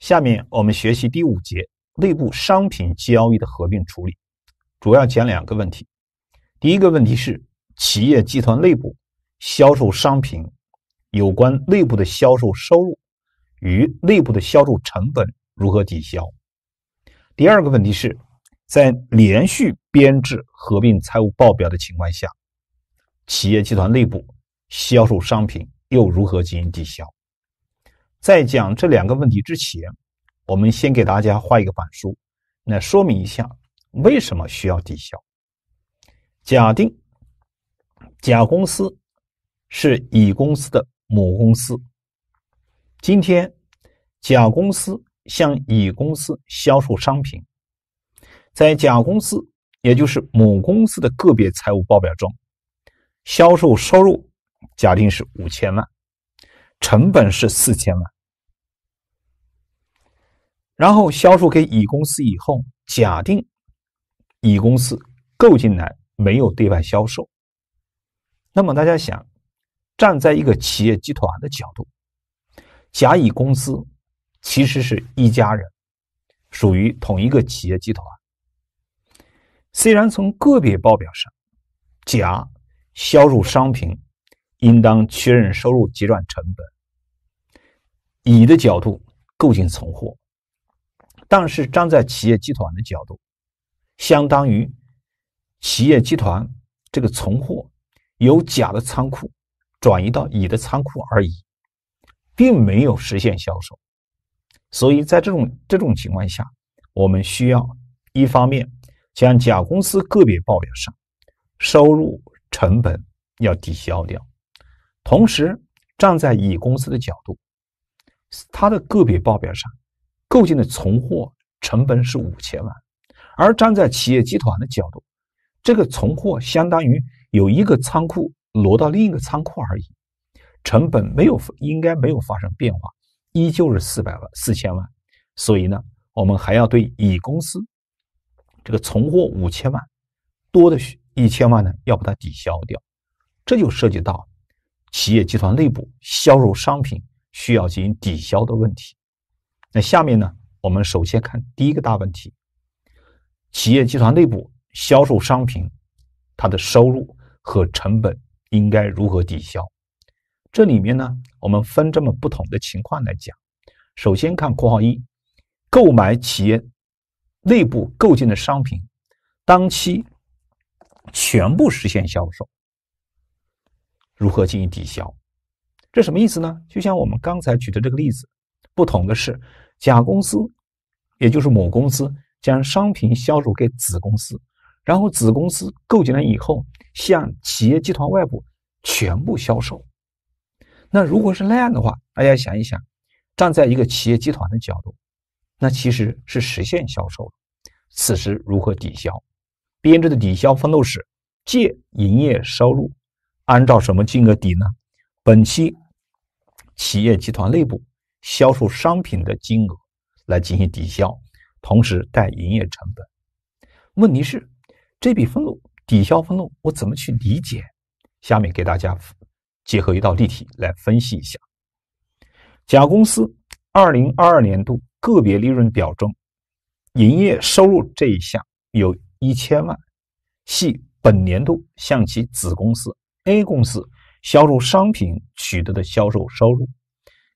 下面我们学习第五节内部商品交易的合并处理，主要讲两个问题。第一个问题是企业集团内部销售商品有关内部的销售收入与内部的销售成本如何抵消。第二个问题是，在连续编制合并财务报表的情况下，企业集团内部销售商品又如何进行抵消？在讲这两个问题之前，我们先给大家画一个板书，来说明一下为什么需要抵消。假定甲公司是乙公司的母公司，今天甲公司向乙公司销售商品，在甲公司也就是母公司的个别财务报表中，销售收入假定是五千万。成本是四千万，然后销售给乙公司以后，假定乙公司购进来没有对外销售，那么大家想，站在一个企业集团的角度，甲乙公司其实是一家人，属于同一个企业集团。虽然从个别报表上，甲销售商品。应当确认收入结转成本。乙的角度购进存货，但是站在企业集团的角度，相当于企业集团这个存货由甲的仓库转移到乙的仓库而已，并没有实现销售。所以在这种这种情况下，我们需要一方面将甲公司个别报表上收入成本要抵消掉。同时，站在乙公司的角度，它的个别报表上构建的存货成本是五千万，而站在企业集团的角度，这个存货相当于有一个仓库挪到另一个仓库而已，成本没有应该没有发生变化，依旧是四百万四千万。所以呢，我们还要对乙公司这个存货五千万多的一千万呢，要把它抵消掉，这就涉及到。企业集团内部销售商品需要进行抵消的问题。那下面呢，我们首先看第一个大问题：企业集团内部销售商品，它的收入和成本应该如何抵消？这里面呢，我们分这么不同的情况来讲。首先看括号一，购买企业内部购进的商品，当期全部实现销售。如何进行抵消？这什么意思呢？就像我们刚才举的这个例子，不同的是，甲公司也就是母公司将商品销售给子公司，然后子公司购进来以后，向企业集团外部全部销售。那如果是那样的话，大家想一想，站在一个企业集团的角度，那其实是实现销售了。此时如何抵消？编制的抵消分录是借营业收入。按照什么金额抵呢？本期企业集团内部销售商品的金额来进行抵消，同时带营业成本。问题是这笔分录抵消分录我怎么去理解？下面给大家结合一道例题来分析一下。甲公司二零二二年度个别利润表中，营业收入这一项有一千万，系本年度向其子公司。A 公司销售商品取得的销售收入，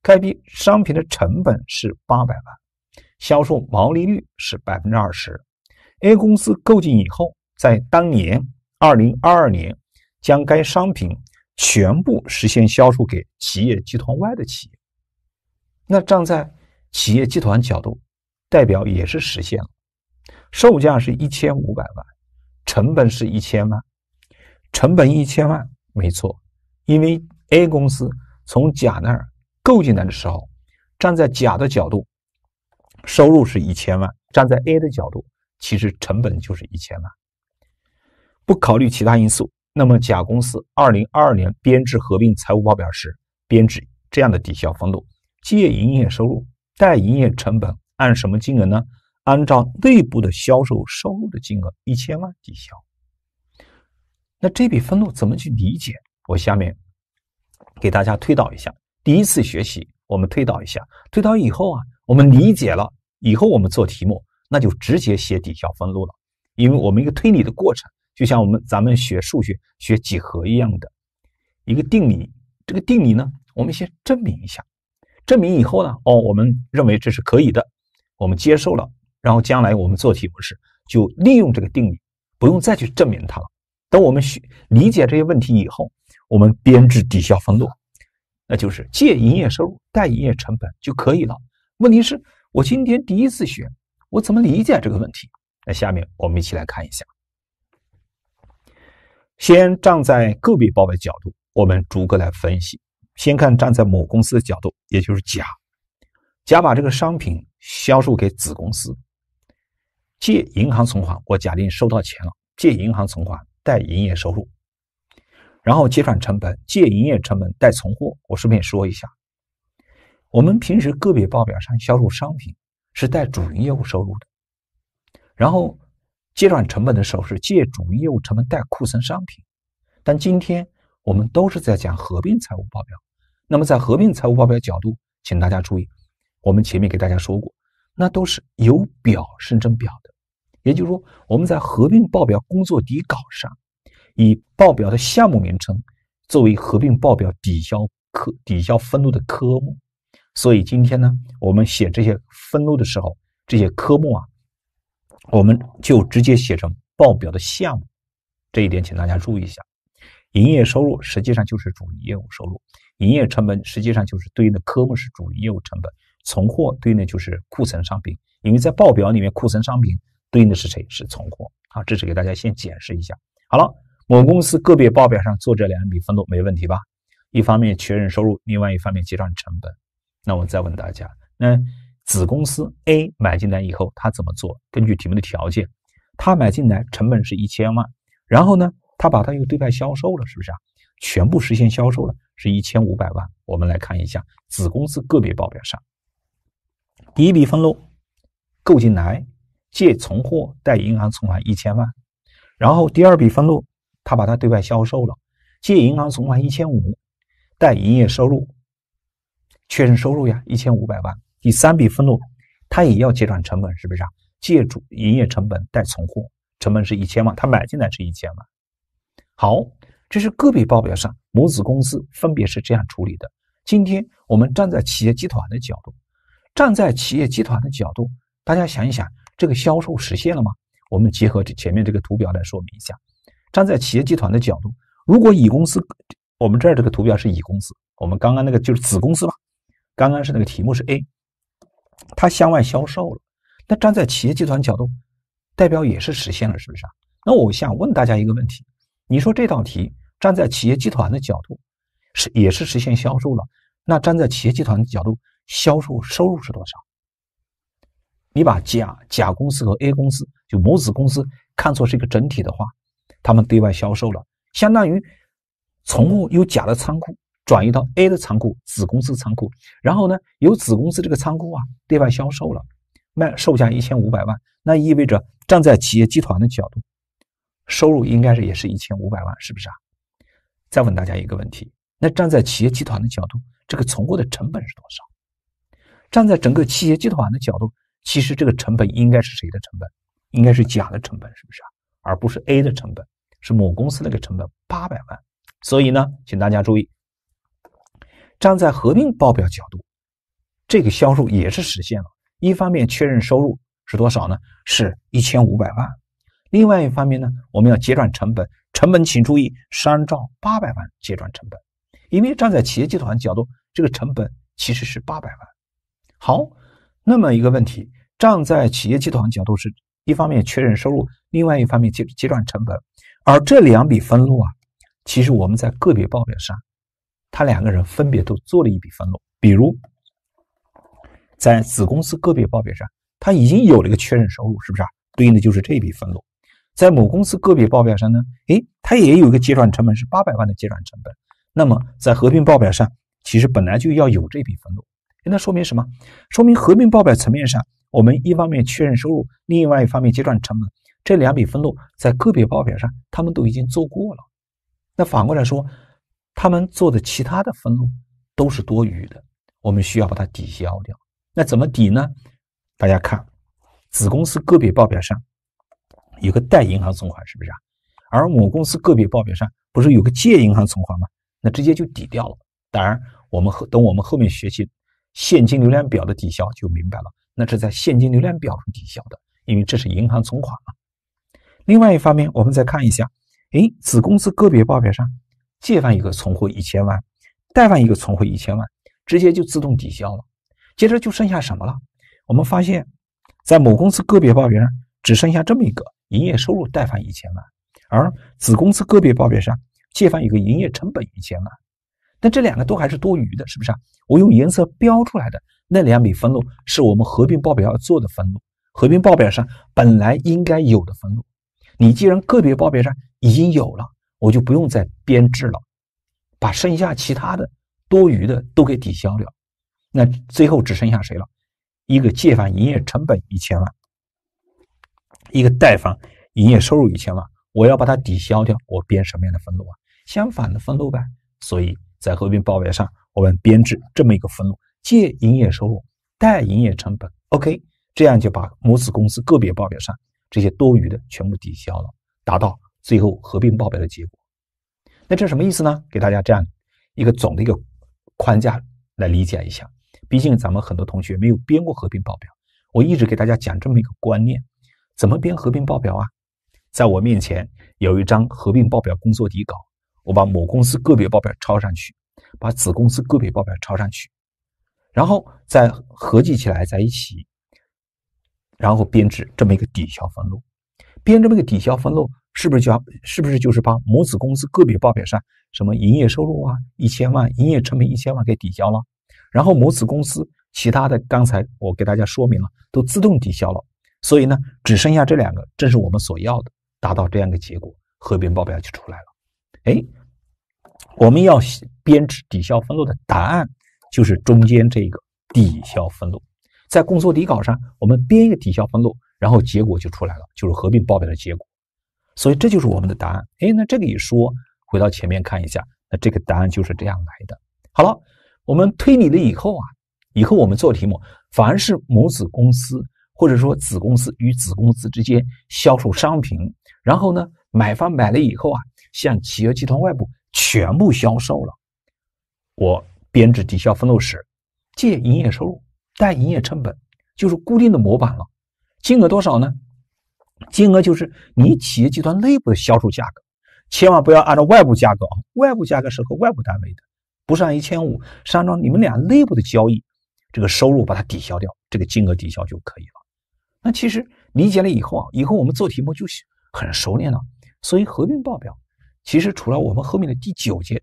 该批商品的成本是八百万，销售毛利率是百分之二十。A 公司购进以后，在当年二零二二年，将该商品全部实现销售给企业集团外的企业。那站在企业集团角度，代表也是实现了，售价是一千五百万，成本是一千万，成本一千万。没错，因为 A 公司从甲那儿购进来的时候，站在甲的角度，收入是一千万；站在 A 的角度，其实成本就是一千万。不考虑其他因素，那么甲公司二零二二年编制合并财务报表时，编制这样的抵消分录：借营业收入带营业成本，按什么金额呢？按照内部的销售收入的金额一千万抵消。那这笔分录怎么去理解？我下面给大家推导一下。第一次学习我们推导一下，推导以后啊，我们理解了以后，我们做题目那就直接写抵消分录了，因为我们一个推理的过程，就像我们咱们学数学学几何一样的一个定理。这个定理呢，我们先证明一下，证明以后呢，哦，我们认为这是可以的，我们接受了，然后将来我们做题目时就利用这个定理，不用再去证明它了。等我们学理解这些问题以后，我们编制抵消分录。那就是借营业收入贷营业成本就可以了。问题是，我今天第一次学，我怎么理解这个问题？那下面我们一起来看一下。先站在个别报表角度，我们逐个来分析。先看站在母公司的角度，也就是甲，甲把这个商品销售给子公司，借银行存款，我假定收到钱了，借银行存款贷营业收入。然后结转成本，借营业成本贷存货。我顺便说一下，我们平时个别报表上销售商品是带主营业务收入的，然后结转成本的时候是借主营业务成本贷库存商品。但今天我们都是在讲合并财务报表，那么在合并财务报表角度，请大家注意，我们前面给大家说过，那都是有表生成表的，也就是说我们在合并报表工作底稿上。以报表的项目名称作为合并报表抵消科抵消分录的科目，所以今天呢，我们写这些分录的时候，这些科目啊，我们就直接写成报表的项目。这一点请大家注意一下。营业收入实际上就是主营业务收入，营业成本实际上就是对应的科目是主营业务成本，存货对应的就是库存商品。因为在报表里面，库存商品对应的是谁？是存货啊。这是给大家先解释一下。好了。某公司个别报表上做这两笔分录没问题吧？一方面确认收入，另外一方面结账成本。那我再问大家，那子公司 A 买进来以后，他怎么做？根据题目的条件，他买进来成本是一千万，然后呢，他把它又对外销售了，是不是啊？全部实现销售了，是一千五百万。我们来看一下子公司个别报表上，第一笔分录购进来，借存货贷银行存款一千万，然后第二笔分录。他把它对外销售了，借银行存款一千五，贷营业收入，确认收入呀一千五百万。第三笔分录，他也要结转成本，是不是啊？借主营业成本贷存货，成本是一千万，他买进来是一千万。好，这是个别报表上母子公司分别是这样处理的。今天我们站在企业集团的角度，站在企业集团的角度，大家想一想，这个销售实现了吗？我们结合这前面这个图表来说明一下。站在企业集团的角度，如果乙公司，我们这儿这个图表是乙公司，我们刚刚那个就是子公司吧？刚刚是那个题目是 A，它向外销售了，那站在企业集团角度，代表也是实现了，是不是啊？那我想问大家一个问题：你说这道题站在企业集团的角度是也是实现销售了，那站在企业集团的角度，销售收入是多少？你把甲甲公司和 A 公司就母子公司看作是一个整体的话。他们对外销售了，相当于存货由甲的仓库转移到 A 的仓库，子公司仓库，然后呢，由子公司这个仓库啊对外销售了，卖售价一千五百万，那意味着站在企业集团的角度，收入应该是也是一千五百万，是不是啊？再问大家一个问题，那站在企业集团的角度，这个存货的成本是多少？站在整个企业集团的角度，其实这个成本应该是谁的成本？应该是甲的成本，是不是啊？而不是 A 的成本。是母公司那个成本八百万，所以呢，请大家注意，站在合并报表角度，这个销售也是实现了。一方面确认收入是多少呢？是一千五百万。另外一方面呢，我们要结转成本，成本请注意是按照八百万结转成本，因为站在企业集团角度，这个成本其实是八百万。好，那么一个问题，站在企业集团角度是一方面确认收入，另外一方面结结转成本。而这两笔分录啊，其实我们在个别报表上，他两个人分别都做了一笔分录。比如，在子公司个别报表上，他已经有了一个确认收入，是不是啊？对应的就是这一笔分录。在母公司个别报表上呢，诶，他也有一个结转成本是八百万的结转成本。那么在合并报表上，其实本来就要有这笔分录。那说明什么？说明合并报表层面上，我们一方面确认收入，另外一方面结转成本。这两笔分录在个别报表上，他们都已经做过了。那反过来说，他们做的其他的分录都是多余的。我们需要把它抵消掉。那怎么抵呢？大家看，子公司个别报表上有个贷银行存款，是不是啊？而母公司个别报表上不是有个借银行存款吗？那直接就抵掉了。当然，我们后等我们后面学习现金流量表的抵消就明白了，那是在现金流量表中抵消的，因为这是银行存款嘛。另外一方面，我们再看一下，哎，子公司个别报表上借方一个存货一千万，贷方一个存货一千万，直接就自动抵消了。接着就剩下什么了？我们发现，在某公司个别报表上只剩下这么一个营业收入贷方一千万。而子公司个别报表上借方一个营业成本一千万，但这两个都还是多余的，是不是啊？我用颜色标出来的那两笔分录是我们合并报表要做的分录，合并报表上本来应该有的分录。你既然个别报表上已经有了，我就不用再编制了，把剩下其他的多余的都给抵消掉。那最后只剩下谁了？一个借方营业成本一千万，一个贷方营业收入一千万。我要把它抵消掉，我编什么样的分录啊？相反的分录呗。所以在合并报表上，我们编制这么一个分录：借营业收入，贷营业成本。OK，这样就把母子公司个别报表上这些多余的全部抵消了，达到最后合并报表的结果。那这什么意思呢？给大家这样一个总的一个框架来理解一下。毕竟咱们很多同学没有编过合并报表，我一直给大家讲这么一个观念：怎么编合并报表啊？在我面前有一张合并报表工作底稿，我把某公司个别报表抄上去，把子公司个别报表抄上去，然后再合计起来在一起，然后编制这么一个抵消分录。编这么一个抵消分录，是不是就要是不是就是把母子公司个别报表上什么营业收入啊一千万、营业成本一千万给抵消了？然后母子公司其他的刚才我给大家说明了，都自动抵消了。所以呢，只剩下这两个，正是我们所要的。达到这样的结果，合并报表就出来了。哎，我们要编制抵消分录的答案就是中间这个抵消分录。在工作底稿上，我们编一个抵消分录，然后结果就出来了，就是合并报表的结果。所以这就是我们的答案。哎，那这个一说，回到前面看一下，那这个答案就是这样来的。好了，我们推理了以后啊，以后我们做题目，凡是母子公司或者说子公司与子公司之间销售商品。然后呢，买方买了以后啊，向企业集团外部全部销售了。我编制抵消分录时，借营业收入，贷营业成本，就是固定的模板了。金额多少呢？金额就是你企业集团内部的销售价格，千万不要按照外部价格啊，外部价格是和外部单位的，不是按一千五，是按照你们俩内部的交易这个收入把它抵消掉，这个金额抵消就可以了。那其实理解了以后啊，以后我们做题目就。很熟练了，所以合并报表其实除了我们后面的第九节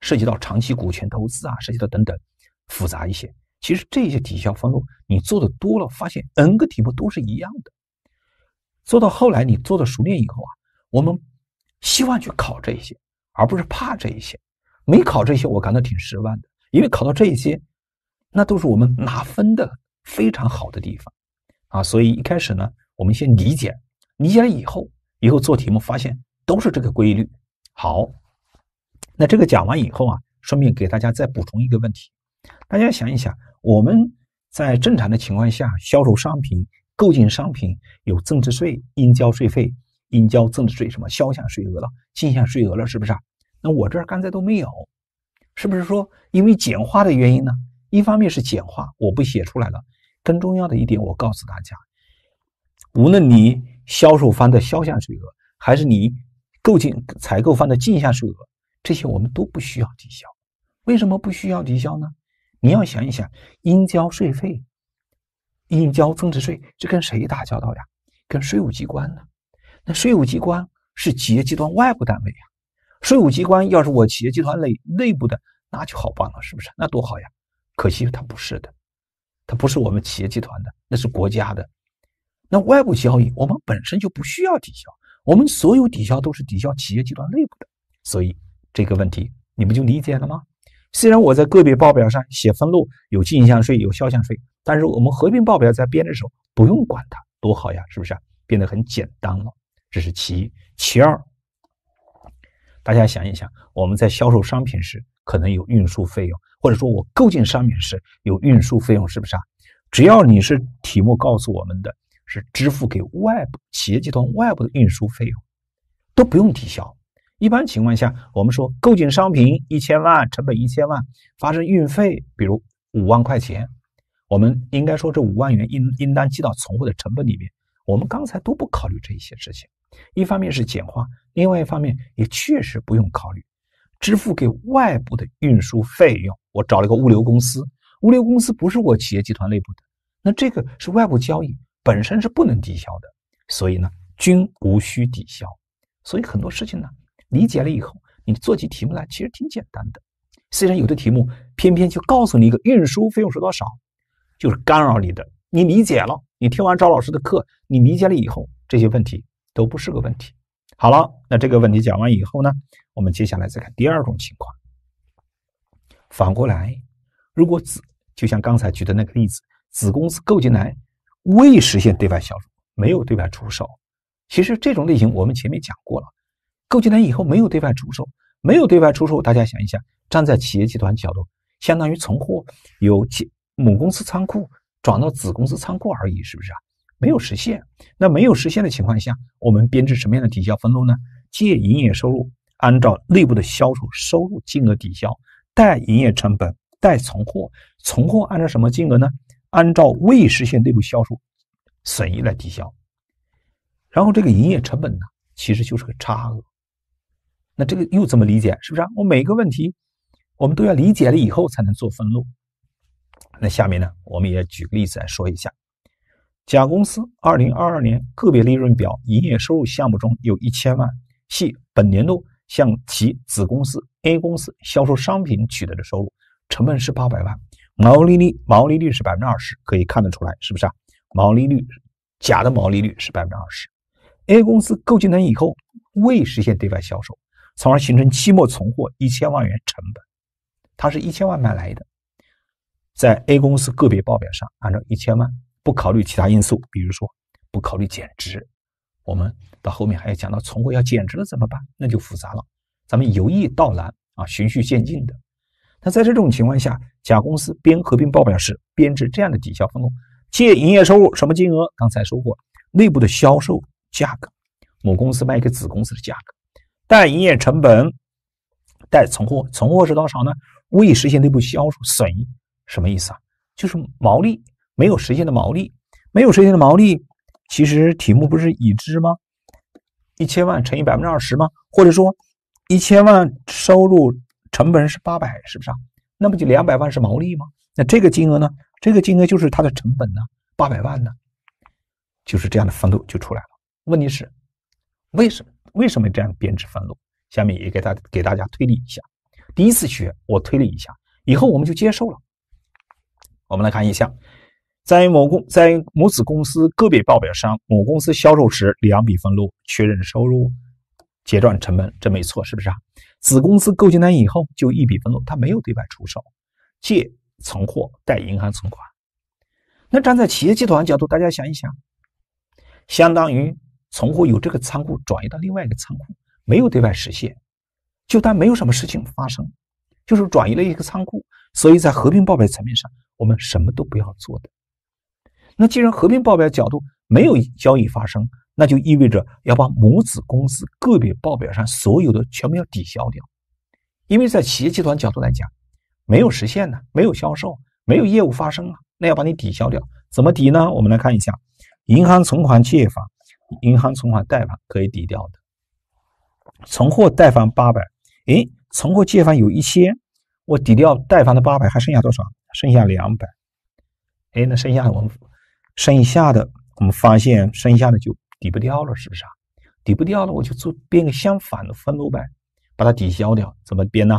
涉及到长期股权投资啊，涉及到等等复杂一些，其实这些抵消分录你做的多了，发现 n 个题目都是一样的。做到后来你做的熟练以后啊，我们希望去考这些，而不是怕这一些。没考这些，我感到挺失望的，因为考到这一些，那都是我们拿分的非常好的地方啊。所以一开始呢，我们先理解。理解了以后，以后做题目发现都是这个规律。好，那这个讲完以后啊，顺便给大家再补充一个问题。大家想一想，我们在正常的情况下销售商品、购进商品有增值税、应交税费、应交增值税什么销项税额了、进项税额了，是不是啊？那我这儿刚才都没有，是不是说因为简化的原因呢？一方面是简化，我不写出来了。更重要的一点，我告诉大家，无论你。销售方的销项税额，还是你购进采购方的进项税额，这些我们都不需要抵消。为什么不需要抵消呢？你要想一想，应交税费、应交增值税，这跟谁打交道呀？跟税务机关呢？那税务机关是企业集团外部单位呀。税务机关要是我企业集团内内部的，那就好办了，是不是？那多好呀！可惜它不是的，它不是我们企业集团的，那是国家的。那外部交易我们本身就不需要抵消，我们所有抵消都是抵消企业集团内部的，所以这个问题你们就理解了吗？虽然我在个别报表上写分录有进项税有销项税，但是我们合并报表在编的时候不用管它，多好呀，是不是？变得很简单了，这是其一。其二，大家想一想，我们在销售商品时可能有运输费用，或者说我购进商品时有运输费用，是不是啊？只要你是题目告诉我们的是支付给外部企业集团外部的运输费用，都不用抵消。一般情况下，我们说购进商品一千万，成本一千万，发生运费，比如五万块钱，我们应该说这五万元应应当记到存货的成本里面。我们刚才都不考虑这一些事情，一方面是简化，另外一方面也确实不用考虑支付给外部的运输费用。我找了个物流公司，物流公司不是我企业集团内部的，那这个是外部交易，本身是不能抵消的，所以呢，均无需抵消。所以很多事情呢。理解了以后，你做起题目来其实挺简单的。虽然有的题目偏偏就告诉你一个运输费用是多少，就是干扰你的。你理解了，你听完赵老师的课，你理解了以后，这些问题都不是个问题。好了，那这个问题讲完以后呢，我们接下来再看第二种情况。反过来，如果子就像刚才举的那个例子，子公司购进来未实现对外销售，没有对外出售，其实这种类型我们前面讲过了。购进来以后没有对外出售，没有对外出售，大家想一想，站在企业集团角度，相当于存货由母公司仓库转到子公司仓库而已，是不是啊？没有实现，那没有实现的情况下，我们编制什么样的抵消分录呢？借营业收入按照内部的销售收入金额抵消，贷营业成本，贷存货，存货按照什么金额呢？按照未实现内部销售损益来抵消，然后这个营业成本呢，其实就是个差额。那这个又怎么理解？是不是啊？我每个问题，我们都要理解了以后才能做分录。那下面呢，我们也举个例子来说一下：甲公司二零二二年个别利润表营业收入项目中有一千万，系本年度向其子公司 A 公司销售商品取得的收入，成本是八百万，毛利率毛利率是百分之二十，可以看得出来，是不是啊？毛利率甲的毛利率是百分之二十，A 公司购进来以后未实现对外销售。从而形成期末存货一千万元成本，它是一千万买来的，在 A 公司个别报表上按照一千万，不考虑其他因素，比如说不考虑减值，我们到后面还要讲到存货要减值了怎么办？那就复杂了，咱们由易到难啊，循序渐进的。那在这种情况下，甲公司编合并报表时编制这样的抵消分录：借营业收入什么金额？刚才说过，内部的销售价格，母公司卖给子公司的价格。贷营业成本，贷存货，存货是多少呢？未实现内部销售损益，什么意思啊？就是毛利没有实现的毛利，没有实现的毛利，其实题目不是已知吗？一千万乘以百分之二十吗？或者说一千万收入成本是八百，是不是啊？那不就两百万是毛利吗？那这个金额呢？这个金额就是它的成本呢？八百万呢？就是这样的分录就出来了。问题是为什么？为什么这样编制分录？下面也给大给大家推理一下。第一次学我推理一下，以后我们就接受了。我们来看一下，在某公在母子公司个别报表上，母公司销售时两笔分录，确认收入、结转成本，这没错，是不是啊？子公司购进来以后就一笔分录，它没有对外出售，借存货贷银行存款。那站在企业集团角度，大家想一想，相当于。存货由这个仓库转移到另外一个仓库，没有对外实现，就当没有什么事情发生，就是转移了一个仓库。所以在合并报表层面上，我们什么都不要做的。那既然合并报表角度没有交易发生，那就意味着要把母子公司个别报表上所有的全部要抵消掉。因为在企业集团角度来讲，没有实现呢，没有销售，没有业务发生啊，那要把你抵消掉，怎么抵呢？我们来看一下银行存款借法。银行存款贷款可以抵掉的，存货贷方八百，哎，存货借方有一千，我抵掉贷方的八百，还剩下多少？剩下两百，哎，那剩下的我们剩下的我们发现剩下的就抵不掉了，是不是啊？抵不掉了，我就做编个相反的分录呗，把它抵消掉。怎么编呢？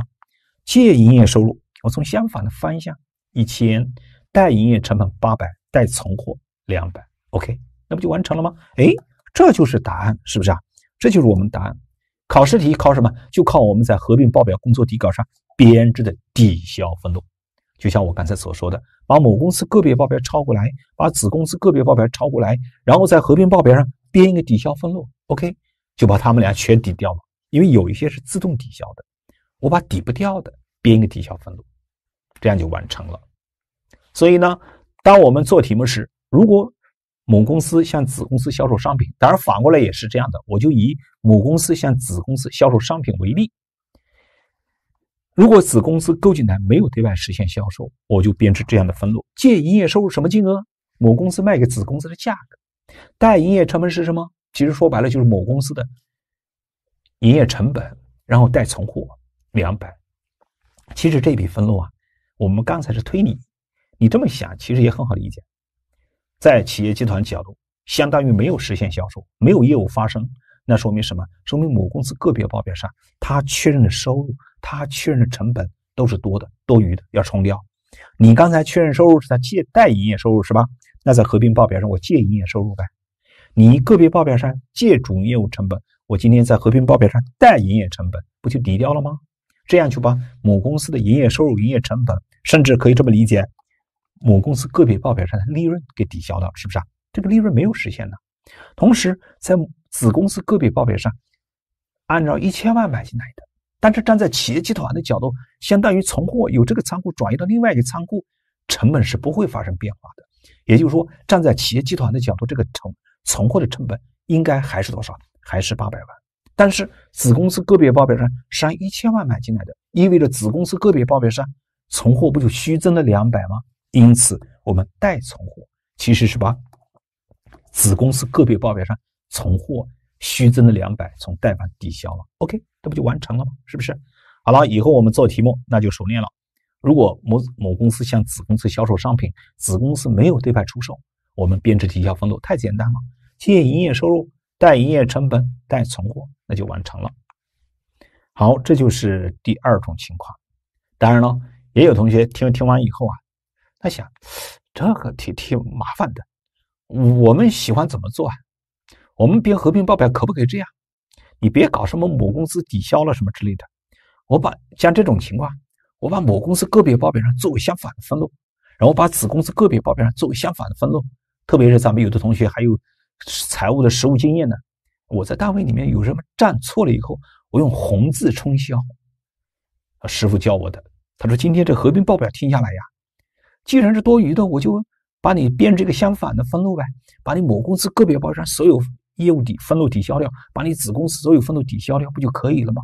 借营业收入，我从相反的方向一千，贷营业成本八百，贷存货两百，OK，那不就完成了吗？哎。这就是答案，是不是啊？这就是我们答案。考试题考什么？就靠我们在合并报表工作底稿上编制的抵消分录。就像我刚才所说的，把某公司个别报表抄过来，把子公司个别报表抄过来，然后在合并报表上编一个抵消分录。OK，就把他们俩全抵掉了。因为有一些是自动抵消的，我把抵不掉的编一个抵消分录，这样就完成了。所以呢，当我们做题目时，如果母公司向子公司销售商品，当然反过来也是这样的，我就以母公司向子公司销售商品为例。如果子公司购进来没有对外实现销售，我就编制这样的分录：借营业收入什么金额？母公司卖给子公司的价格。贷营业成本是什么？其实说白了就是某公司的营业成本，然后贷存货两百。其实这笔分录啊，我们刚才是推理，你这么想其实也很好理解。在企业集团角度，相当于没有实现销售，没有业务发生，那说明什么？说明母公司个别报表上他确认的收入，他确认的成本都是多的、多余的，要冲掉。你刚才确认收入是在借贷营业收入是吧？那在合并报表上我借营业收入呗。你个别报表上借主营业务成本，我今天在合并报表上贷营业成本，不就抵掉了吗？这样就把母公司的营业收入、营业成本，甚至可以这么理解。母公司个别报表上的利润给抵消了，是不是啊？这个利润没有实现呢。同时，在子公司个别报表上，按照一千万买进来的，但是站在企业集团的角度，相当于存货由这个仓库转移到另外一个仓库，成本是不会发生变化的。也就是说，站在企业集团的角度，这个成存货的成本应该还是多少？还是八百万。但是子公司个别报表上是按一千万买进来的，意味着子公司个别报表上存货不就虚增了两百吗？因此，我们代存货其实是把子公司个别报表上存货虚增的两百从贷款抵消了。OK，这不就完成了吗？是不是？好了，以后我们做题目那就熟练了。如果某某公司向子公司销售商品，子公司没有对外出售，我们编制抵消分录太简单了，借营业收入、贷营业成本、贷存货，那就完成了。好，这就是第二种情况。当然了，也有同学听听完以后啊。他想，这个挺挺麻烦的。我们喜欢怎么做啊？我们编合并报表可不可以这样？你别搞什么母公司抵消了什么之类的。我把像这种情况，我把母公司个别报表上作为相反的分录，然后把子公司个别报表上作为相反的分录。特别是咱们有的同学还有财务的实务经验呢。我在单位里面有什么站错了以后，我用红字冲销。师傅教我的，他说今天这合并报表听下来呀。既然是多余的，我就把你编这个相反的分录呗，把你母公司个别报表上所有业务抵分录抵消掉，把你子公司所有分录抵消掉，不就可以了吗？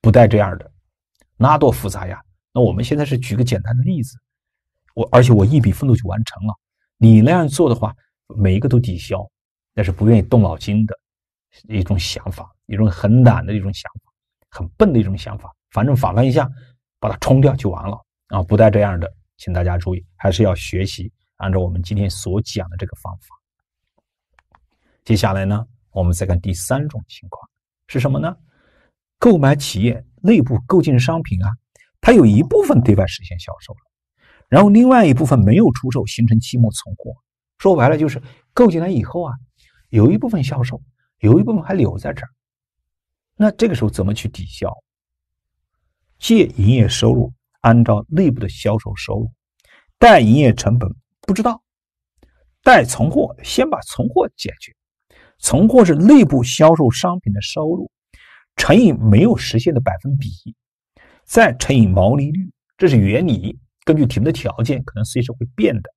不带这样的，那多复杂呀！那我们现在是举个简单的例子，我而且我一笔奋斗就完成了。你那样做的话，每一个都抵消，那是不愿意动脑筋的一种想法，一种很懒的一种想法，很笨的一种想法。反正反方一下把它冲掉就完了啊！不带这样的。请大家注意，还是要学习按照我们今天所讲的这个方法。接下来呢，我们再看第三种情况是什么呢？购买企业内部购进商品啊，它有一部分对外实现销售了，然后另外一部分没有出售，形成期末存货。说白了就是购进来以后啊，有一部分销售，有一部分还留在这儿。那这个时候怎么去抵消？借营业收入。按照内部的销售收入，贷营业成本不知道，贷存货先把存货解决，存货是内部销售商品的收入，乘以没有实现的百分比，再乘以毛利率，这是原理。根据题目的条件，可能随时会变的，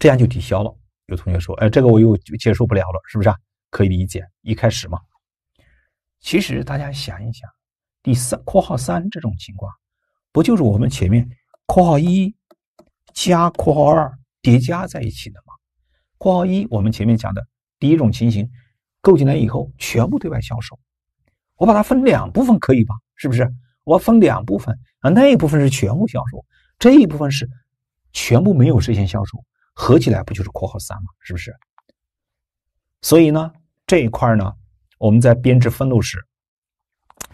这样就抵消了。有同学说：“哎，这个我又接受不了了，是不是啊？”可以理解，一开始嘛。其实大家想一想。第三（括号三）这种情况，不就是我们前面（括号一）加（括号二）叠加在一起的吗？（括号一）我们前面讲的第一种情形，购进来以后全部对外销售，我把它分两部分可以吧？是不是？我分两部分啊，那一部分是全部销售，这一部分是全部没有实现销售，合起来不就是（括号三）吗？是不是？所以呢，这一块呢，我们在编制分录时。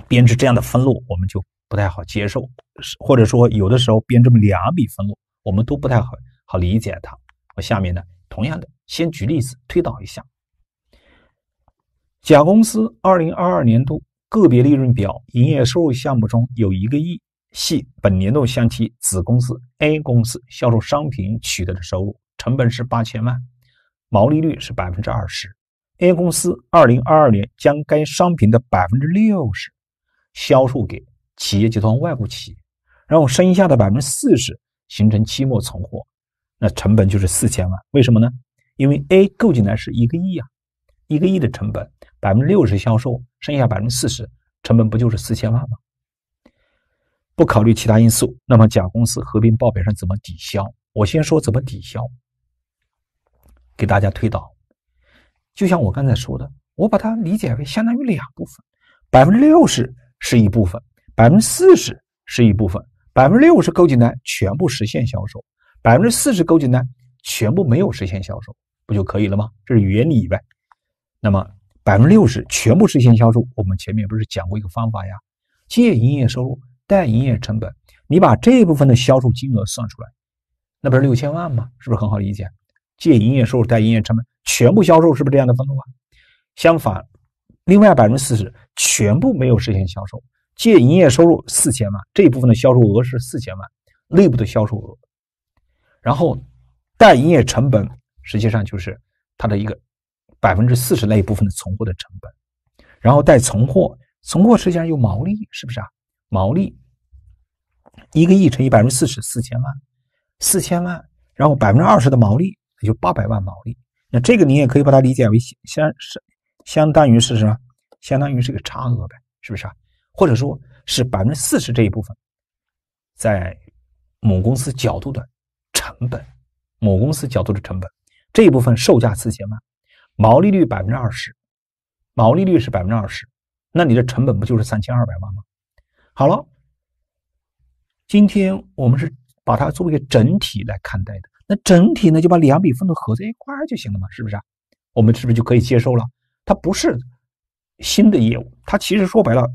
编制这样的分录，我们就不太好接受，或者说有的时候编这么两笔分录，我们都不太好好理解它。我下面呢，同样的，先举例子推导一下。甲公司二零二二年度个别利润表营业收入项目中有一个亿，系本年度向其子公司 A 公司销售商品取得的收入，成本是八千万，毛利率是百分之二十。A 公司二零二二年将该商品的百分之六十。销售给企业集团外部企业，然后剩下的百分之四十形成期末存货，那成本就是四千万。为什么呢？因为 A 购进来是一个亿啊，一个亿的成本，百分之六十销售，剩下百分之四十成本不就是四千万吗？不考虑其他因素，那么甲公司合并报表上怎么抵消？我先说怎么抵消，给大家推导。就像我刚才说的，我把它理解为相当于两部分，百分之六十是一部分，百分之四十是一部分。百分之六十购进来全部实现销售，百分之四十购进来全部没有实现销售，不就可以了吗？这是原理呗。那么百分之六十全部实现销售，我们前面不是讲过一个方法呀？借营业收入贷营业成本，你把这部分的销售金额算出来，那不是六千万吗？是不是很好理解？借营业收入贷营业成本。全部销售是不是这样的分录啊？相反，另外百分之四十全部没有实现销售，借营业收入四千万，这一部分的销售额是四千万，内部的销售额。然后贷营业成本实际上就是它的一个百分之四十那一部分的存货的成本。然后带存货，存货实际上有毛利，是不是啊？毛利一个亿乘以百分之四十，四千万，四千万，然后百分之二十的毛利，也就八百万毛利。那这个你也可以把它理解为相是相当于是什么？相当于是个差额呗，是不是啊？或者说是百分之四十这一部分，在母公司角度的成本，母公司角度的成本这一部分售价四千万，毛利率百分之二十，毛利率是百分之二十，那你的成本不就是三千二百万吗？好了，今天我们是把它作为一个整体来看待的。那整体呢，就把两笔分录合在一块就行了嘛，是不是啊？我们是不是就可以接受了？它不是新的业务，它其实说白了，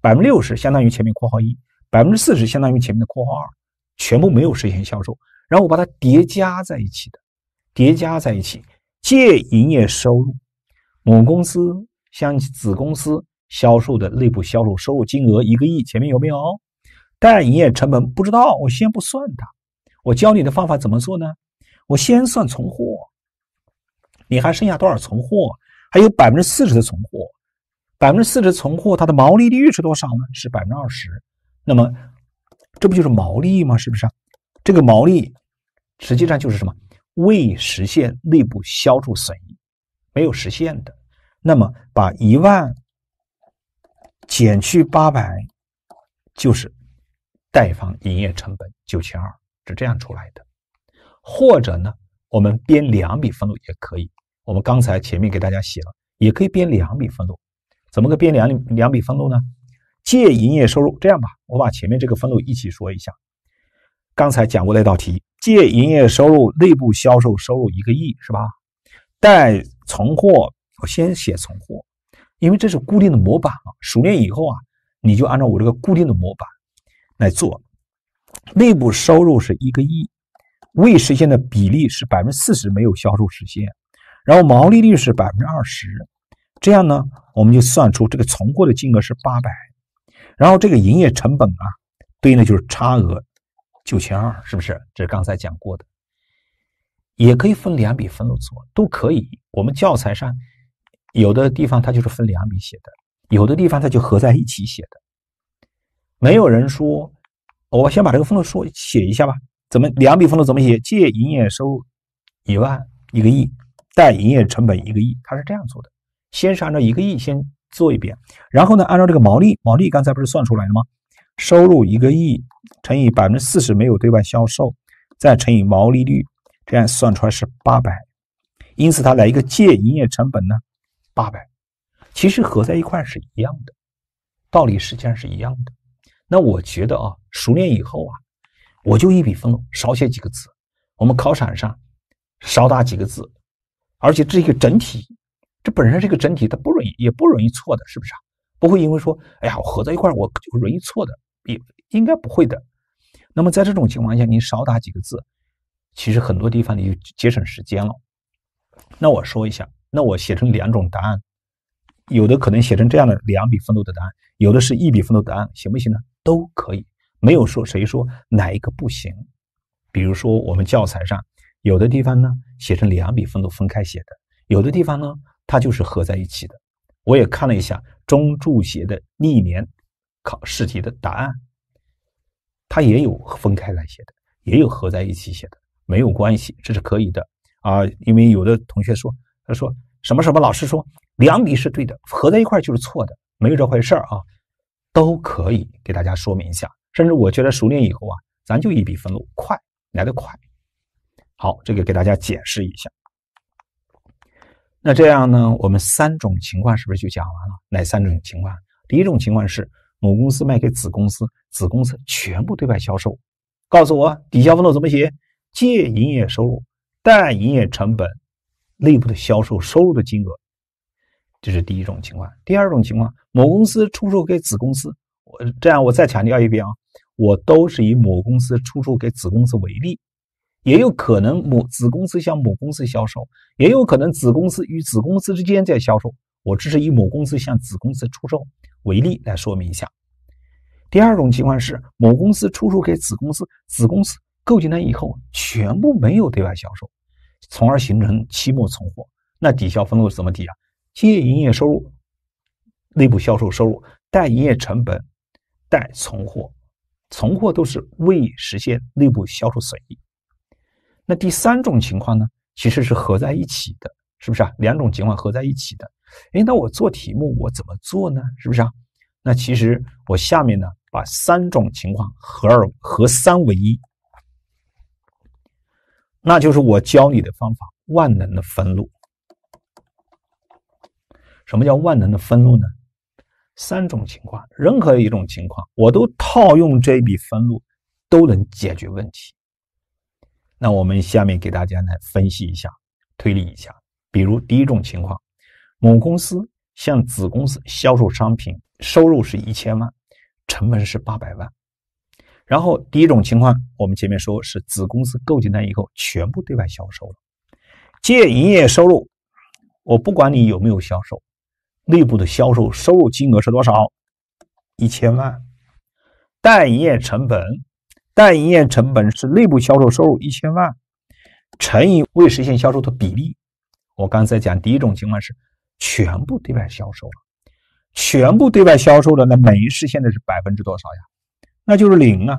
百分之六十相当于前面括号一，百分之四十相当于前面的括号二，全部没有实现销售，然后我把它叠加在一起的，叠加在一起，借营业收入，母公司向子公司销售的内部销售收入金额一个亿，前面有没有？但营业成本不知道，我先不算它。我教你的方法怎么做呢？我先算存货，你还剩下多少存货？还有百分之四十的存货，百分之四十存货，它的毛利率是多少呢？是百分之二十。那么这不就是毛利吗？是不是？这个毛利实际上就是什么？未实现内部销售损益，没有实现的。那么把一万减去八百，就是贷方营业成本九千二。是这样出来的，或者呢，我们编两笔分录也可以。我们刚才前面给大家写了，也可以编两笔分录。怎么个编两两笔分录呢？借营业收入，这样吧，我把前面这个分录一起说一下。刚才讲过那道题，借营业收入内部销售收入一个亿，是吧？贷存货，我先写存货，因为这是固定的模板啊。熟练以后啊，你就按照我这个固定的模板来做。内部收入是一个亿，未实现的比例是百分之四十，没有销售实现，然后毛利率是百分之二十，这样呢，我们就算出这个存货的金额是八百，然后这个营业成本啊，对应的就是差额九千二，是不是？这是刚才讲过的，也可以分两笔分录做，都可以。我们教材上有的地方它就是分两笔写的，有的地方它就合在一起写的，没有人说。我先把这个分录说写一下吧。怎么两笔分录怎么写？借营业收入一万一个亿，贷营业成本一个亿，它是这样做的。先是按照一个亿先做一遍，然后呢，按照这个毛利，毛利刚才不是算出来了吗？收入一个亿乘以百分之四十没有对外销售，再乘以毛利率，这样算出来是八百。因此，它来一个借营业成本呢，八百，其实合在一块是一样的，道理实际上是一样的。那我觉得啊，熟练以后啊，我就一笔分录少写几个字，我们考场上少打几个字，而且这一个整体，这本身这个整体它不容易，也不容易错的，是不是啊？不会因为说，哎呀，我合在一块我就容易错的，也应该不会的。那么在这种情况下，你少打几个字，其实很多地方你就节省时间了。那我说一下，那我写成两种答案，有的可能写成这样的两笔分录的答案，有的是一笔分录答案，行不行呢？都可以，没有说谁说哪一个不行。比如说，我们教材上有的地方呢写成两笔分录分开写的，有的地方呢它就是合在一起的。我也看了一下中注协的历年考试题的答案，它也有分开来写的，也有合在一起写的，没有关系，这是可以的啊。因为有的同学说，他说什么什么老师说两笔是对的，合在一块就是错的，没有这回事啊，都可以给大家说明一下。甚至我觉得熟练以后啊，咱就一笔分录，快来得快。好，这个给大家解释一下。那这样呢，我们三种情况是不是就讲完了？哪三种情况？第一种情况是母公司卖给子公司，子公司全部对外销售。告诉我抵消分录怎么写？借营业收入、贷营业成本、内部的销售收入的金额，这是第一种情况。第二种情况，某公司出售给子公司，我这样我再强调一遍啊，我都是以某公司出售给子公司为例。也有可能母子公司向母公司销售，也有可能子公司与子公司之间在销售。我只是以母公司向子公司出售为例来说明一下。第二种情况是母公司出售给子公司，子公司购进来以后全部没有对外销售，从而形成期末存货。那抵消分录怎么抵啊？借营业收入、内部销售收入、贷营业成本、贷存货，存货都是未实现内部销售损益。那第三种情况呢，其实是合在一起的，是不是啊？两种情况合在一起的。哎，那我做题目我怎么做呢？是不是啊？那其实我下面呢，把三种情况合二合三为一，那就是我教你的方法——万能的分录。什么叫万能的分录呢？三种情况，任何一种情况，我都套用这笔分录，都能解决问题。那我们下面给大家来分析一下，推理一下。比如第一种情况，母公司向子公司销售商品，收入是一千万，成本是八百万。然后第一种情况，我们前面说是子公司购进来以后全部对外销售了，借营业收入，我不管你有没有销售，内部的销售收入金额是多少？一千万，贷营业成本。贷营业成本是内部销售收入一千万乘以未实现销售的比例。我刚才讲第一种情况是全部对外销售了，全部对外销售了那没实现的是百分之多少呀？那就是零啊！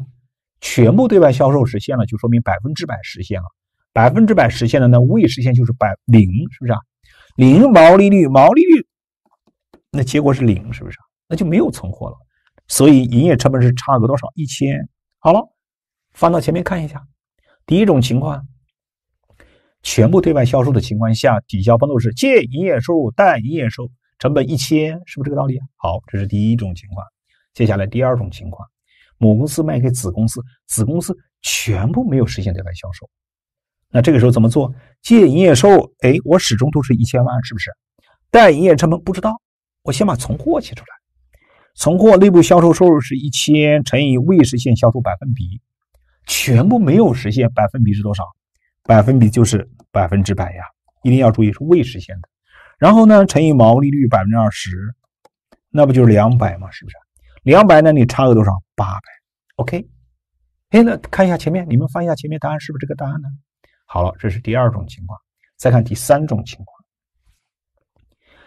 全部对外销售实现了，就说明百分之百实现了。百分之百实现了那未实现就是百零，是不是啊？零毛利率，毛利率，那结果是零，是不是？那就没有存货了。所以营业成本是差额多少？一千。好了。翻到前面看一下，第一种情况，全部对外销售的情况下，抵消分录是借营业收入贷营业收成本一千，是不是这个道理啊？好，这是第一种情况。接下来第二种情况，母公司卖给子公司，子公司全部没有实现对外销售，那这个时候怎么做？借营业收入，哎，我始终都是一千万，是不是？贷营业成本不知道，我先把存货写出来，存货内部销售收入是一千乘以未实现销售百分比。全部没有实现，百分比是多少？百分比就是百分之百呀！一定要注意是未实现的。然后呢，乘以毛利率百分之二十，那不就是两百吗？是不是？两百呢？你差额多少？八百。OK。哎，那看一下前面，你们翻一下前面答案，是不是这个答案呢？好了，这是第二种情况。再看第三种情况。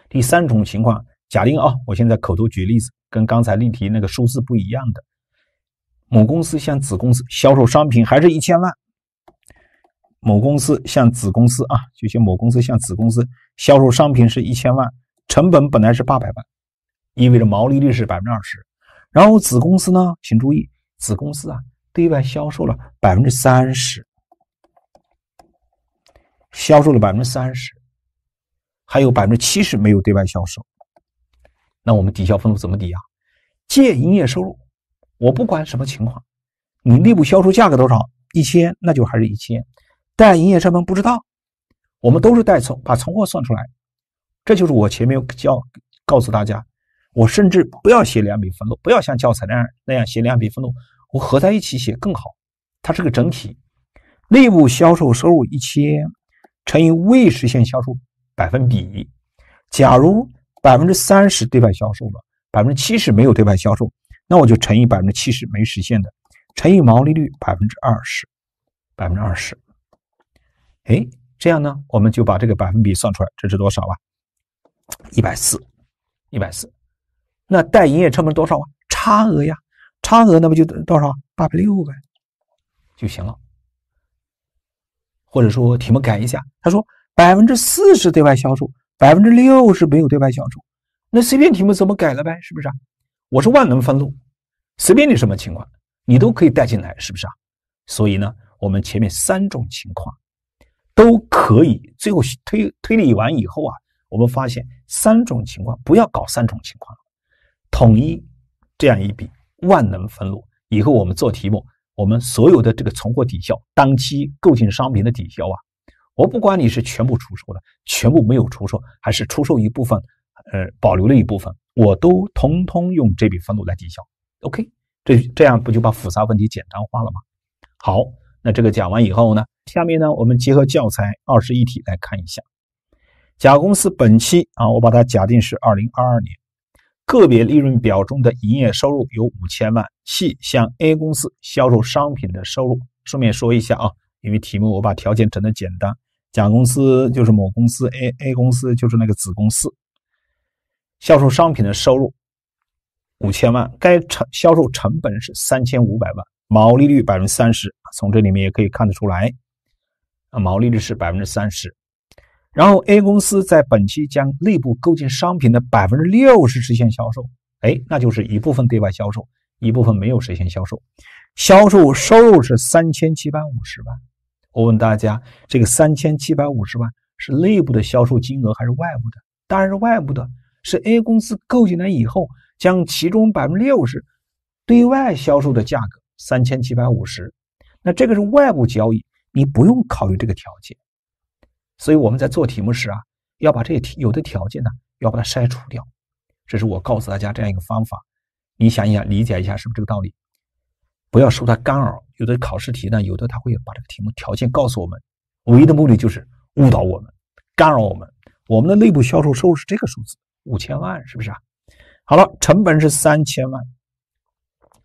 第三种情况，假定啊，我现在口头举例子，跟刚才例题那个数字不一样的。母公司向子公司销售商品还是一千万。某公司向子公司啊，就像某公司向子公司销售商品是一千万，成本本来是八百万，意味着毛利率是百分之二十。然后子公司呢，请注意，子公司啊对外销售了百分之三十，销售了百分之三十，还有百分之七十没有对外销售。那我们抵消分录怎么抵啊？借营业收入。我不管什么情况，你内部销售价格多少？一千，那就还是一千。贷营业成本不知道，我们都是带存，把存货算出来。这就是我前面教告诉大家，我甚至不要写两笔分录，不要像教材那样那样写两笔分录，我合在一起写更好。它是个整体，内部销售收入一千乘以未实现销售百分比。假如百分之三十对外销售了，百分之七十没有对外销售。那我就乘以百分之七十没实现的，乘以毛利率百分之二十，百分之二十。哎，这样呢，我们就把这个百分比算出来，这是多少啊？一百四，一百四。那带营业成本多少啊？差差额呀，差额那不就多少八百六呗就行了。或者说题目改一下，他说百分之四十对外销售，百分之六十没有对外销售，那随便题目怎么改了呗，是不是啊？我是万能分录，随便你什么情况，你都可以带进来，是不是啊？所以呢，我们前面三种情况都可以，最后推推理完以后啊，我们发现三种情况不要搞三种情况，统一这样一笔万能分录，以后我们做题目。我们所有的这个存货抵消，当期购进商品的抵消啊，我不管你是全部出售了，全部没有出售，还是出售一部分，呃，保留了一部分，我都通通用这笔分录来抵消。OK，这这样不就把复杂问题简单化了吗？好，那这个讲完以后呢，下面呢，我们结合教材二十一题来看一下，甲公司本期啊，我把它假定是二零二二年。个别利润表中的营业收入有五千万，系向 A 公司销售商品的收入。顺便说一下啊，因为题目我把条件整的简单，甲公司就是某公司，A A 公司就是那个子公司，销售商品的收入五千万，该成销售成本是三千五百万，毛利率百分之三十，从这里面也可以看得出来，啊，毛利率是百分之三十。然后 A 公司在本期将内部购进商品的百分之六十实现销售，哎，那就是一部分对外销售，一部分没有实现销售。销售收入是三千七百五十万。我问大家，这个三千七百五十万是内部的销售金额还是外部的？当然是外部的，是 A 公司购进来以后，将其中百分之六十对外销售的价格三千七百五十。那这个是外部交易，你不用考虑这个条件。所以我们在做题目时啊，要把这些题有的条件呢，要把它筛除掉。这是我告诉大家这样一个方法。你想一想，理解一下是不是这个道理？不要受它干扰。有的考试题呢，有的他会把这个题目条件告诉我们，唯一的目的就是误导我们，干扰我们。我们的内部销售收入是这个数字，五千万，是不是啊？好了，成本是三千万，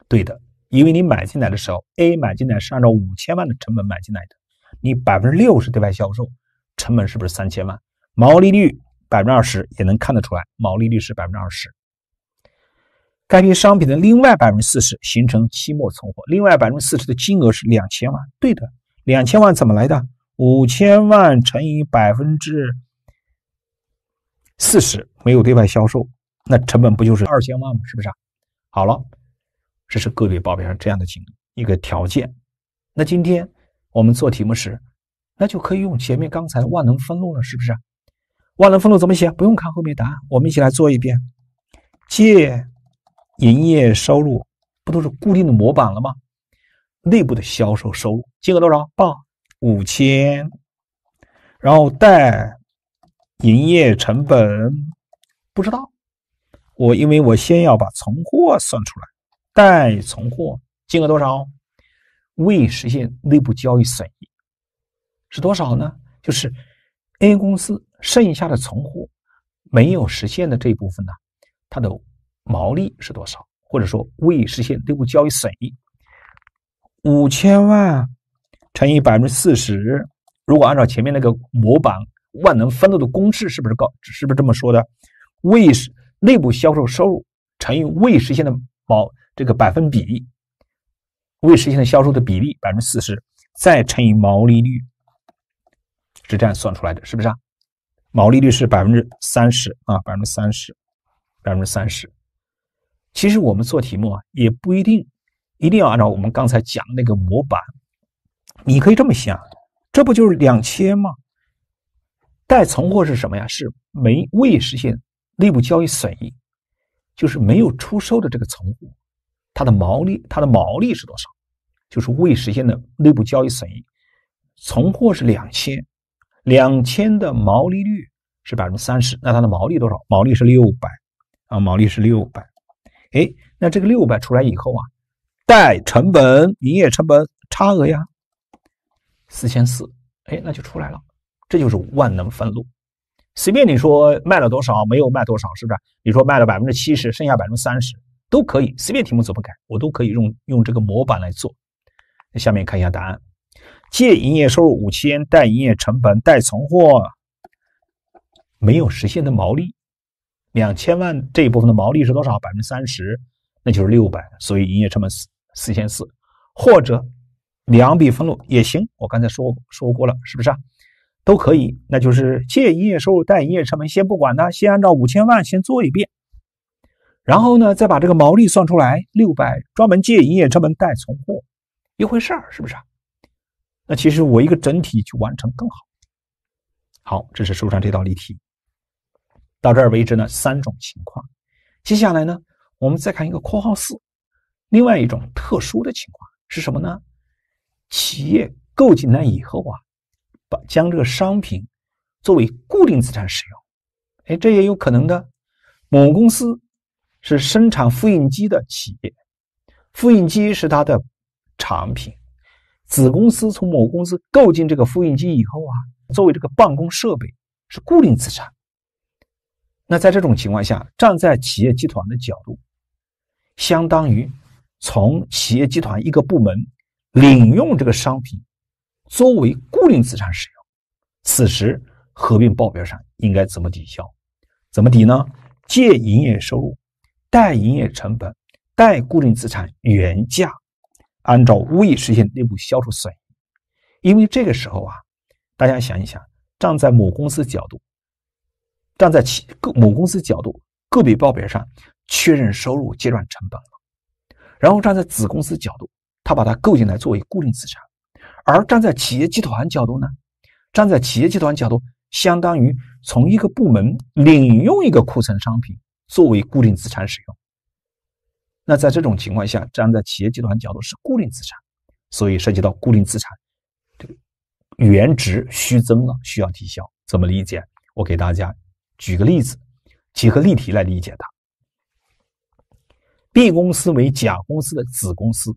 对的，因为你买进来的时候，A 买进来是按照五千万的成本买进来的，你百分之六十对外销售。成本是不是三千万？毛利率百分之二十也能看得出来，毛利率是百分之二十。该批商品的另外百分之四十形成期末存货，另外百分之四十的金额是两千万。对的，两千万怎么来的？五千万乘以百分之四十，没有对外销售，那成本不就是二千万吗？是不是啊？好了，这是个别报表上这样的情一个条件。那今天我们做题目时。那就可以用前面刚才万能分录了，是不是？万能分录怎么写？不用看后面答案，我们一起来做一遍。借营业收入不都是固定的模板了吗？内部的销售收入金额多少？报五千。然后贷营业成本不知道，我因为我先要把存货算出来，贷存货金额多少？未实现内部交易损益。是多少呢？就是 A 公司剩下的存货没有实现的这一部分呢，它的毛利是多少？或者说未实现内部交易损益五千万乘以百分之四十，如果按照前面那个模板万能分录的公式，是不是高？是不是这么说的？未实内部销售收入乘以未实现的毛这个百分比，未实现的销售的比例百分之四十，再乘以毛利率。是这样算出来的，是不是啊？毛利率是百分之三十啊，百分之三十，百分之三十。其实我们做题目啊，也不一定一定要按照我们刚才讲那个模板。你可以这么想，这不就是两千吗？待存货是什么呀？是没未实现内部交易损益，就是没有出售的这个存货，它的毛利，它的毛利是多少？就是未实现的内部交易损益。存货是两千。两千的毛利率是百分之三十，那它的毛利多少？毛利是六百啊，毛利是六百。哎，那这个六百出来以后啊，贷成本、营业成本差额呀，四千四，哎，那就出来了。这就是万能分录，随便你说卖了多少，没有卖多少，是不是？你说卖了百分之七十，剩下百分之三十都可以，随便题目怎么改，我都可以用用这个模板来做。下面看一下答案。借营业收入五千，贷营业成本，贷存货没有实现的毛利两千万，这一部分的毛利是多少？百分之三十。那就是六百，所以营业成本四四千四，或者两笔分录也行。我刚才说说过了，是不是啊？都可以，那就是借营业收入带营业成本，先不管它，先按照五千万先做一遍，然后呢，再把这个毛利算出来，六百专门借营业成本带存货，一回事儿，是不是啊？那其实我一个整体去完成更好。好，这是书上这道例题。到这儿为止呢，三种情况。接下来呢，我们再看一个括号四，另外一种特殊的情况是什么呢？企业购进来以后啊，把将这个商品作为固定资产使用。哎，这也有可能的。某公司是生产复印机的企业，复印机是它的产品。子公司从某公司购进这个复印机以后啊，作为这个办公设备是固定资产。那在这种情况下，站在企业集团的角度，相当于从企业集团一个部门领用这个商品作为固定资产使用。此时合并报表上应该怎么抵消？怎么抵呢？借营业收入，贷营业成本，贷固定资产原价。按照未实现内部销售损益，因为这个时候啊，大家想一想，站在某公司角度，站在企个某公司角度，个别报表上确认收入结转成本了，然后站在子公司角度，他把它购进来作为固定资产，而站在企业集团角度呢，站在企业集团角度，相当于从一个部门领用一个库存商品作为固定资产使用。那在这种情况下，站在企业集团角度是固定资产，所以涉及到固定资产这个原值虚增了，需要抵消。怎么理解？我给大家举个例子，几个例题来理解它。B 公司为甲公司的子公司，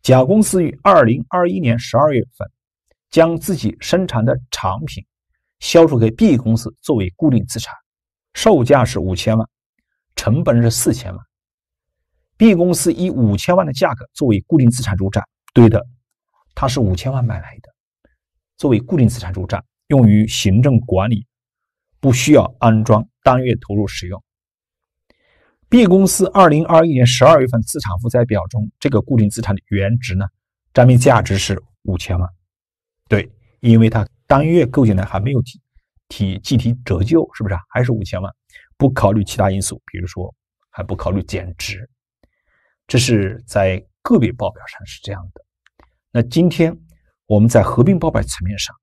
甲公司于二零二一年十二月份将自己生产的产品销售给 B 公司作为固定资产，售价是五千万，成本是四千万。B 公司以五千万的价格作为固定资产入账，对的，它是五千万买来的，作为固定资产入账，用于行政管理，不需要安装，当月投入使用。B 公司二零二一年十二月份资产负债表中，这个固定资产的原值呢，账面价值是五千万，对，因为它当月购进来还没有提提计提折旧，是不是还是五千万？不考虑其他因素，比如说还不考虑减值。这是在个别报表上是这样的。那今天我们在合并报表层面上，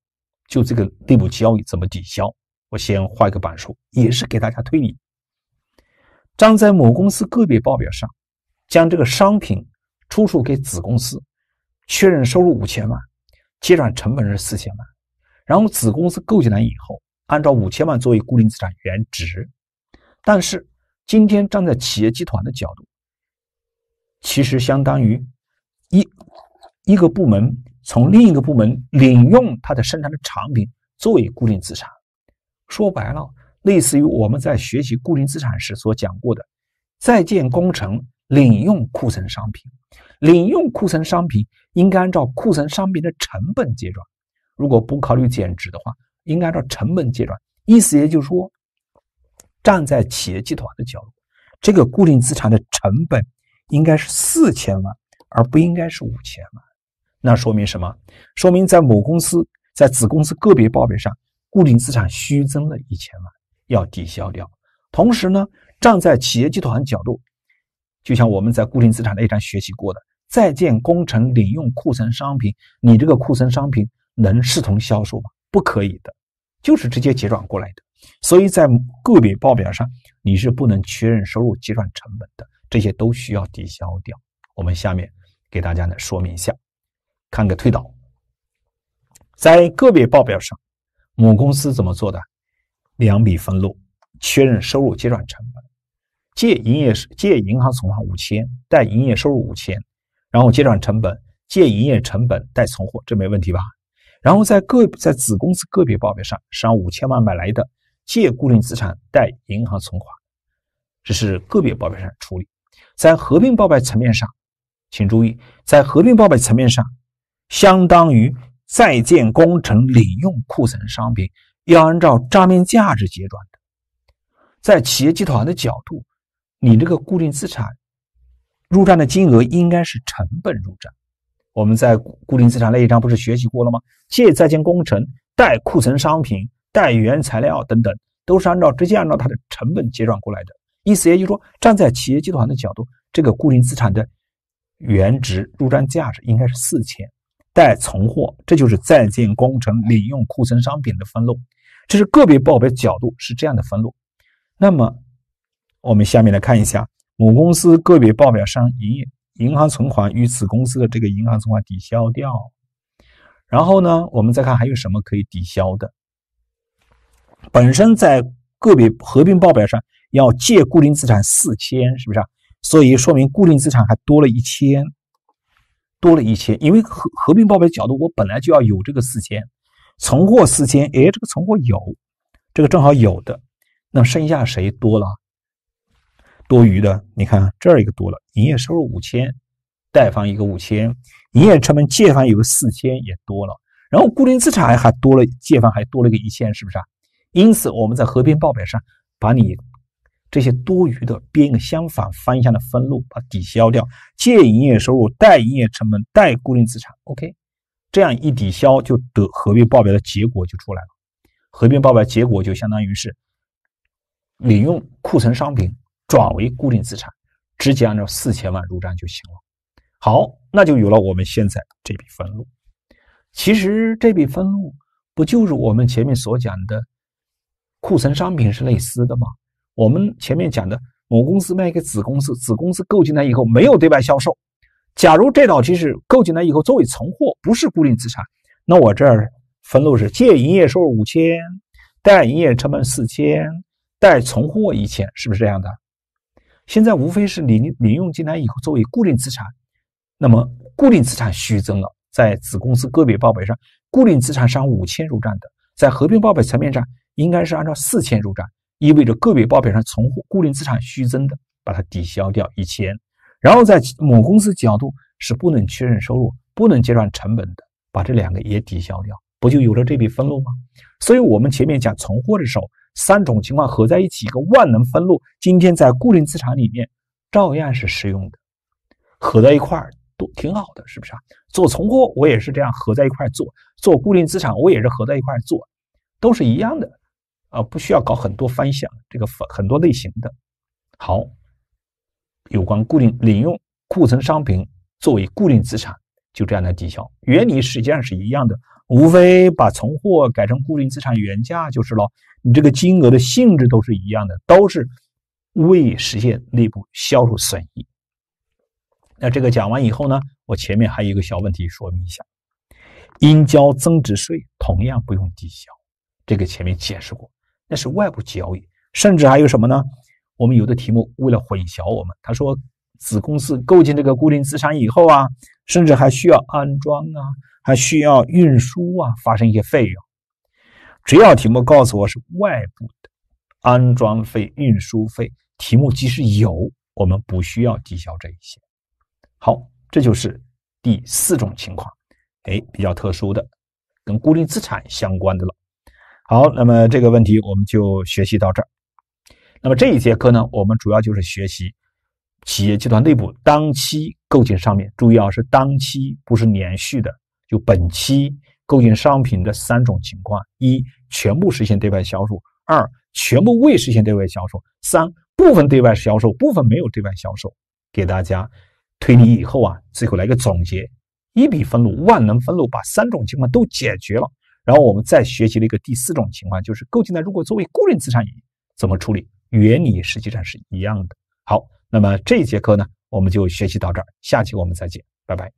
就这个内部交易怎么抵消，我先画一个板书，也是给大家推理。张在某公司个别报表上，将这个商品出售给子公司，确认收入五千万，结转成本是四千万，然后子公司购进来以后，按照五千万作为固定资产原值。但是今天站在企业集团的角度。其实相当于一一个部门从另一个部门领用它的生产的产品作为固定资产，说白了，类似于我们在学习固定资产时所讲过的在建工程领用库存商品，领用库存商品应该按照库存商品的成本结转，如果不考虑减值的话，应该按照成本结转。意思也就是说，站在企业集团的角度，这个固定资产的成本。应该是四千万，而不应该是五千万。那说明什么？说明在某公司在子公司个别报表上，固定资产虚增了一千万，要抵消掉。同时呢，站在企业集团角度，就像我们在固定资产那一章学习过的，在建工程领用库存商品，你这个库存商品能视同销售吗？不可以的，就是直接结转过来的。所以在个别报表上，你是不能确认收入结转成本的。这些都需要抵消掉。我们下面给大家呢说明一下，看个推导，在个别报表上，母公司怎么做的？两笔分录，确认收入结转成本，借营业借银行存款五千，贷营业收入五千，然后结转成本，借营业成本贷存货，这没问题吧？然后在个在子公司个别报表上，是按五千万买来的，借固定资产贷银行存款，这是个别报表上处理。在合并报表层面上，请注意，在合并报表层面上，相当于在建工程领用库存商品，要按照账面价值结转的。在企业集团的角度，你这个固定资产入账的金额应该是成本入账。我们在固定资产那一章不是学习过了吗？借在建工程、贷库存商品、带原材料等等，都是按照直接按照它的成本结转过来的。意思也就是说，站在企业集团的角度，这个固定资产的原值入账价值应该是四千，带存货，这就是在建工程领用库存商品的分录。这是个别报表角度是这样的分录。那么，我们下面来看一下母公司个别报表上营业。银行存款与子公司的这个银行存款抵消掉，然后呢，我们再看还有什么可以抵消的。本身在个别合并报表上要借固定资产四千，是不是啊？所以说明固定资产还多了一千，多了一千。因为合合并报表角度，我本来就要有这个四千，存货四千，哎，这个存货有，这个正好有的，那剩下谁多了？多余的，你看这儿一个多了，营业收入五千，贷方一个五千，营业成本借方有个四千也多了，然后固定资产还多了，借方还多了个一千，是不是啊？因此我们在合并报表上把你这些多余的编个相反方向的分录，把抵消掉，借营业收入，贷营业成本，贷固定资产，OK，这样一抵消就得合并报表的结果就出来了，合并报表结果就相当于是领用库存商品。转为固定资产，直接按照四千万入账就行了。好，那就有了我们现在这笔分录。其实这笔分录不就是我们前面所讲的库存商品是类似的嘛？我们前面讲的母公司卖给子公司，子公司购进来以后没有对外销售。假如这道题是购进来以后作为存货，不是固定资产，那我这儿分录是借营业收入五千，贷营业成本四千，贷存货一千，是不是这样的？现在无非是领领用进来以后作为固定资产，那么固定资产虚增了，在子公司个别报表上，固定资产上五千入账的，在合并报表层面上应该是按照四千入账，意味着个别报表上存货固定资产虚增的，把它抵消掉一千，然后在母公司角度是不能确认收入、不能结转成本的，把这两个也抵消掉，不就有了这笔分录吗？所以我们前面讲存货的时候。三种情况合在一起，一个万能分录，今天在固定资产里面照样是适用的，合在一块儿都挺好的，是不是啊？做存货我也是这样合在一块做，做固定资产我也是合在一块做，都是一样的，啊，不需要搞很多方向，这个很多类型的。好，有关固定领用库存商品作为固定资产，就这样的抵消，原理实际上是一样的。无非把存货改成固定资产原价就是了，你这个金额的性质都是一样的，都是为实现内部销售损益。那这个讲完以后呢，我前面还有一个小问题说明一下：应交增值税同样不用抵消，这个前面解释过，那是外部交易。甚至还有什么呢？我们有的题目为了混淆我们，他说子公司构建这个固定资产以后啊，甚至还需要安装啊。还需要运输啊，发生一些费用。只要题目告诉我是外部的安装费、运输费，题目即使有，我们不需要抵消这一些。好，这就是第四种情况，哎，比较特殊的，跟固定资产相关的了。好，那么这个问题我们就学习到这儿。那么这一节课呢，我们主要就是学习企业集团内部当期购进上面，注意啊，是当期，不是连续的。就本期购进商品的三种情况：一、全部实现对外销售；二、全部未实现对外销售；三、部分对外销售，部分没有对外销售。给大家推理以后啊，最后来个总结：一笔分录，万能分录，把三种情况都解决了。然后我们再学习了一个第四种情况，就是构建的如果作为固定资产怎么处理？原理实际上是一样的。好，那么这一节课呢，我们就学习到这儿，下期我们再见，拜拜。